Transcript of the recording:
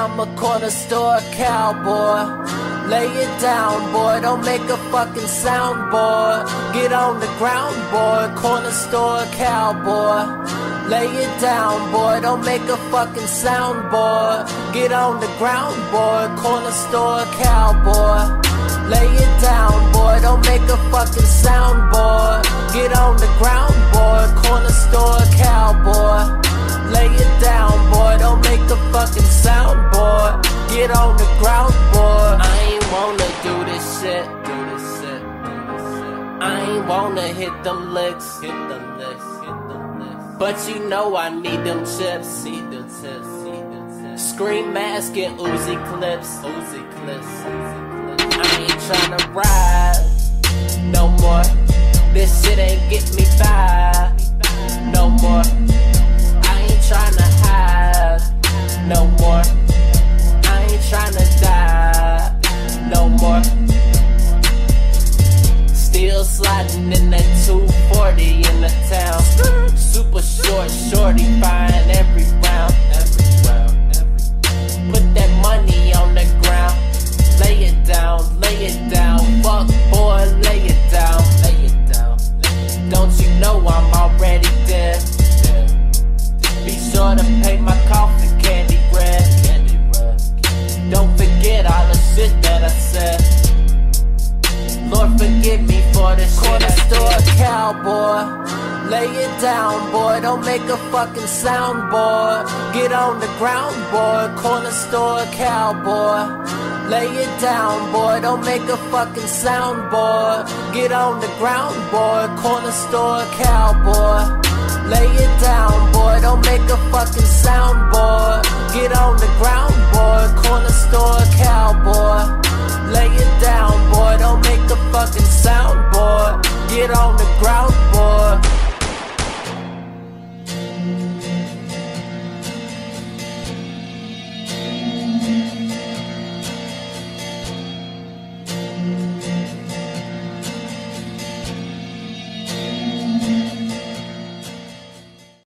I'm a corner store cowboy. Lay it down, boy, don't make a fucking sound, boy. Get on the ground, boy, corner store cowboy. Lay it down, boy, don't make a fucking sound, boy. Get on the ground, boy, corner store cowboy. Lay it down, boy, don't make a fucking sound, boy. Get on the ground, boy, corner store cowboy. Lay it down, boy, don't shit. Do this shit. I ain't wanna hit them licks. Hit them licks. Hit them licks. But you know I need them chips. See them chips. See them chips. Scream mask and Uzi clips. Uzi clips. I ain't tryna ride no more. This shit ain't get me by no more. I ain't tryna Sliding in that 240 in the town. Super short, shorty, fine every round. Every round, every Put that money on the ground. Lay it down, lay it down. Fuck boy, lay it down, lay it down. Don't you know I'm already dead? Be sure to pay my coffee candy red. Candy red. Don't forget all the shit that I said. Forgive me for store cowboy. Lay it down, boy. Don't make a fucking sound, boy. Get on the ground, boy. Corner store cowboy. Lay it down, boy. Don't make a fucking sound, boy. Get on the ground, boy. Corner store cowboy. Lay it down, boy. Don't make Get on the ground,